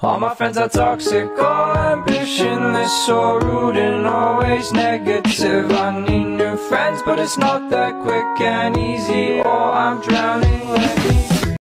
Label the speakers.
Speaker 1: All my friends are toxic, all ambitionless, so rude and always negative. I need new friends, but it's not that quick and easy, or I'm drowning. Let me